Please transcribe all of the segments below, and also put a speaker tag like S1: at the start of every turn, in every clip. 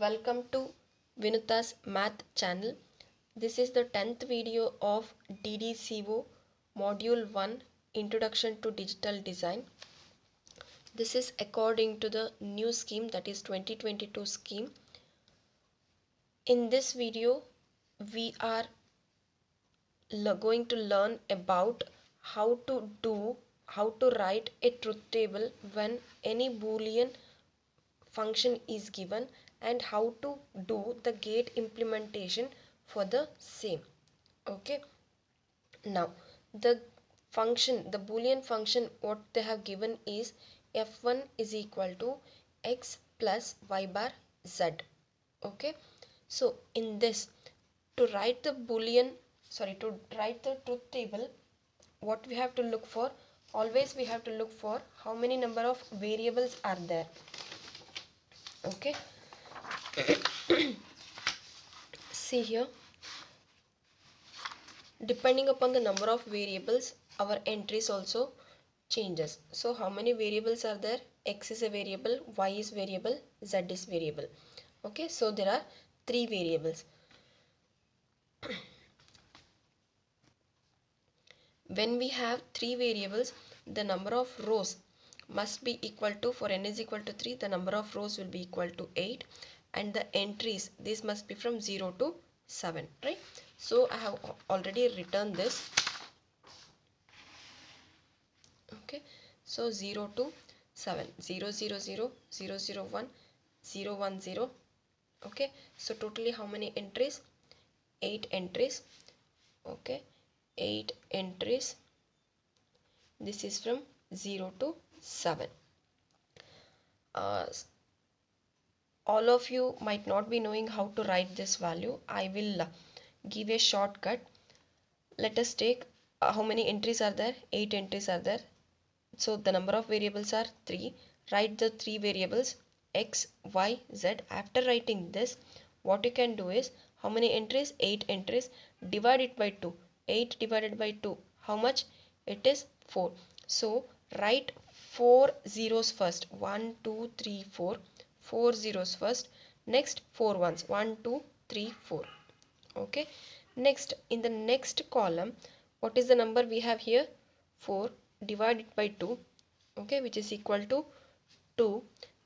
S1: Welcome to Vinutha's Math channel. This is the 10th video of DDCO Module 1 Introduction to Digital Design. This is according to the new scheme that is 2022 scheme. In this video, we are going to learn about how to do how to write a truth table when any boolean function is given and how to do the gate implementation for the same. Okay? Now the function the boolean function what they have given is f1 is equal to x plus y bar z. Okay? So in this to write the boolean sorry to write the truth table what we have to look for always we have to look for how many number of variables are there. Okay see here. Depending upon the number of variables our entries also changes. So how many variables are there? X is a variable y is variable z is variable. Okay so there are three variables. When we have three variables the number of rows must be equal to for n is equal to 3 the number of rows will be equal to 8 and the entries this must be from 0 to 7 right? So i have already written this. Okay so 0 to 7 0 0 0 0 0 1 0 1 0 okay so totally how many entries? 8 entries. Okay 8 entries. This is from 0 to 7 uh, all of you might not be knowing how to write this value i will uh, give a shortcut. Let us take uh, how many entries are there? 8 entries are there. So the number of variables are 3 write the three variables x y z. After writing this what you can do is how many entries? 8 entries. Divide it by 2 8 divided by 2 how much? It is 4 so write 4 zeros first. 1 2 3 4 4 zeros first next 4 ones 1 2 3 4 okay? Next in the next column what is the number we have here? 4 divided by 2 okay which is equal to 2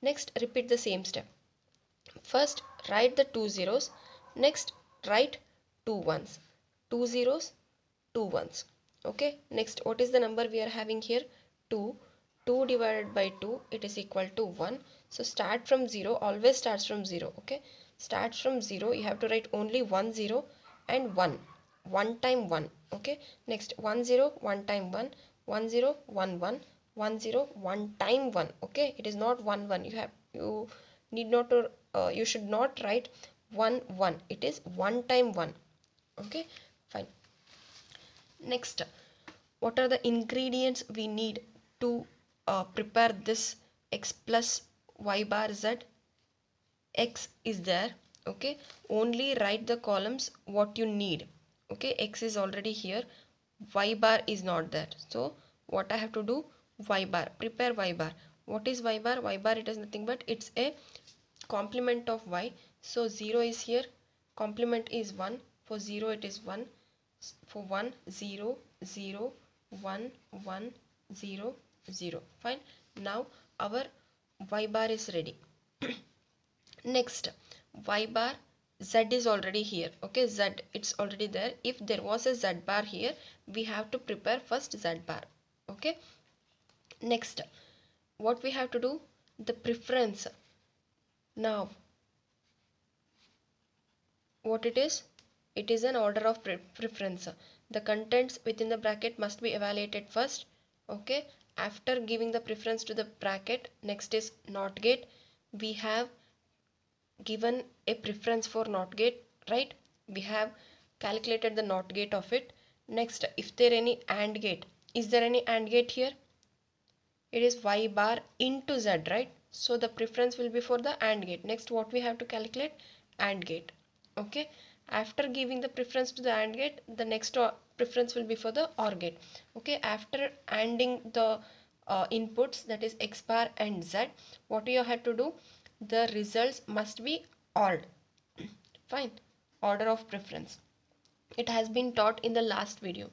S1: next repeat the same step. First write the two zeros. Next write two ones. Two zeros two ones. Okay? Next what is the number we are having here? 2 2 divided by 2 it is equal to 1 so start from 0 always starts from 0 okay? Starts from 0 you have to write only 1 0 and 1 1 time 1 okay? Next 1 0 1 time 1 1 0 1 1 1 0 1 time 1 okay? It is not 1 1 you have you need not to uh, you should not write 1 1 it is 1 time 1 okay? Fine. Next what are the ingredients we need to uh, prepare this x plus y bar z. X is there okay? Only write the columns what you need okay? X is already here. Y bar is not there. So what i have to do? Y bar prepare y bar. What is y bar? Y bar it is nothing but it's a complement of y. So 0 is here. Complement is 1 for 0 it is 1 for 1 0 0 1 1 0 0 fine. Now our y bar is ready. Next y bar z is already here. Okay z it's already there. If there was a z bar here we have to prepare first z bar. Okay? Next what we have to do? The preference. Now what it is? It is an order of pre preference. The contents within the bracket must be evaluated first. Okay after giving the preference to the bracket next is not gate. We have given a preference for not gate right? We have calculated the not gate of it. Next if there any and gate. Is there any and gate here? It is y bar into z right? So the preference will be for the and gate. Next what we have to calculate? And gate. Okay after giving the preference to the AND gate the next preference will be for the OR gate. Okay after ANDing the uh, inputs that is x bar and z what you have to do the results must be ORed fine. Order of preference. It has been taught in the last video.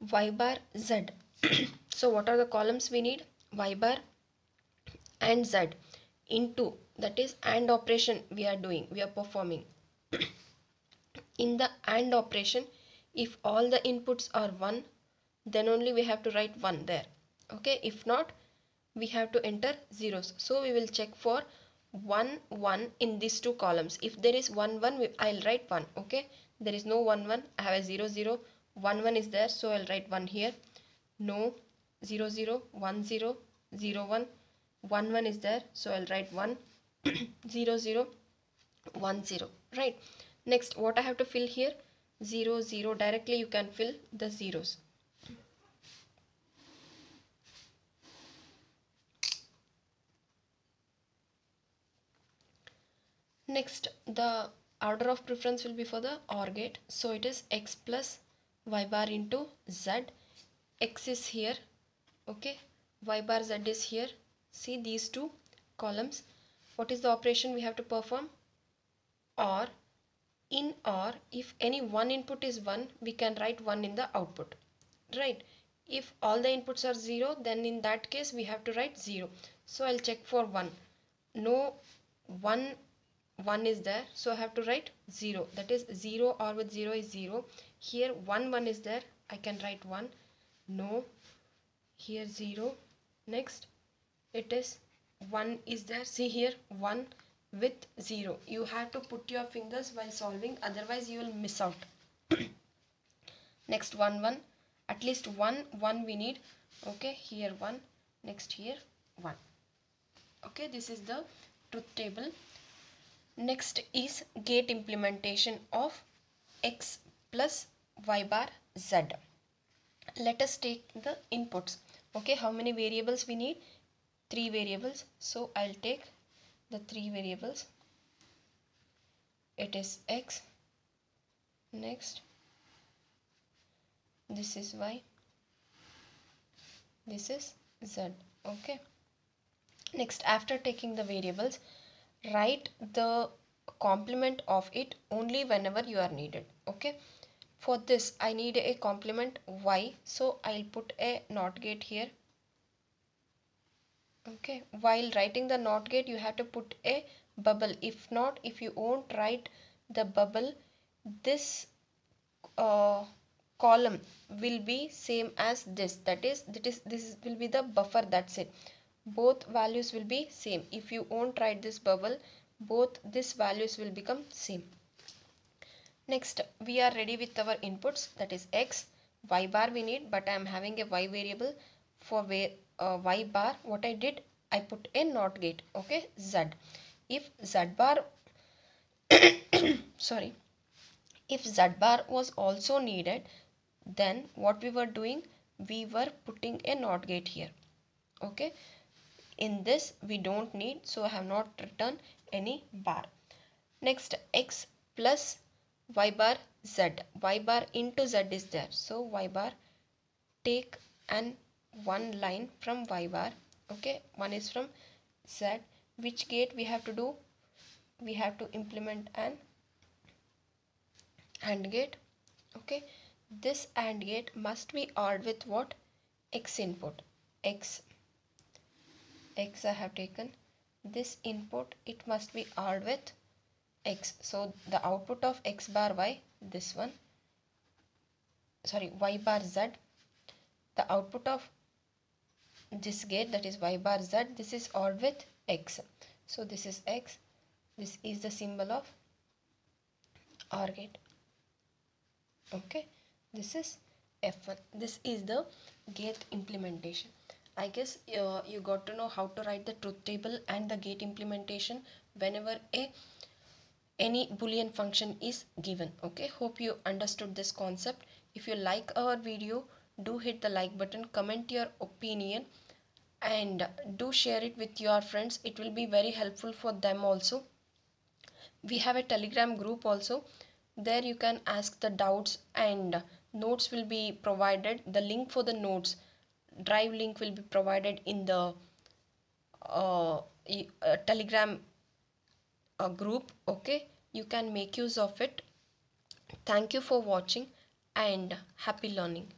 S1: Y bar z. So what are the columns we need? Y bar and z into that is and operation we are doing we are performing in the and operation if all the inputs are 1 then only we have to write 1 there. Okay? If not we have to enter zeros. So we will check for 1 1 in these two columns. If there is 1 1 i'll write 1 okay? There is no 1 1 i have a 0 0 1 1 is there so i'll write 1 here. No 0 0 1 0 0 1 1 1 is there so i'll write 1 0 0 1 0 right? Next what i have to fill here? 0 0 directly you can fill the zeros. Next the order of preference will be for the OR gate. So it is x plus y bar into z. X is here okay? Y bar z is here. See these two columns. What is the operation we have to perform or in or if any one input is 1 we can write 1 in the output right? If all the inputs are 0 then in that case we have to write 0 so I'll check for 1 no 1 1 is there so I have to write 0 that is 0 or with 0 is 0 here 1 1 is there I can write 1 no here 0 next it is 1 is there. See here 1 with 0 you have to put your fingers while solving otherwise you will miss out. Next 1 1 at least 1 1 we need. Okay here 1 next here 1 okay this is the truth table. Next is gate implementation of x plus y bar z. Let us take the inputs. Okay how many variables we need? Three variables. So i'll take the three variables. It is x. Next. This is y. This is z. Okay. Next after taking the variables write the complement of it only whenever you are needed. Okay. For this i need a complement y. So i'll put a not gate here okay. While writing the not gate you have to put a bubble. If not if you won't write the bubble this uh, column will be same as this. That is that is this will be the buffer. That's it. Both values will be same. If you won't write this bubble both these values will become same. Next we are ready with our inputs. That is x. Y bar we need but i am having a y variable for where uh, y bar what I did I put a NOT gate okay Z. If Z bar sorry if Z bar was also needed then what we were doing we were putting a NOT gate here okay. In this we don't need so I have not written any bar. Next x plus y bar z. Y bar into z is there so y bar take an one line from y bar okay? One is from z. Which gate we have to do? We have to implement an AND gate okay? This AND gate must be ORed with what? X input. X x I have taken. This input it must be ORed with x. So the output of x bar y this one. Sorry y bar z. The output of this gate that is y bar z this is ORed with x. So this is x. This is the symbol of OR gate. Okay. This is F1 this is the gate implementation. I guess uh, you got to know how to write the truth table and the gate implementation whenever a any boolean function is given. Okay. Hope you understood this concept. If you like our video do hit the like button comment your opinion and do share it with your friends. It will be very helpful for them also. We have a telegram group also. There you can ask the doubts and notes will be provided. The link for the notes drive link will be provided in the uh, uh, telegram a group okay? You can make use of it. Thank you for watching and happy learning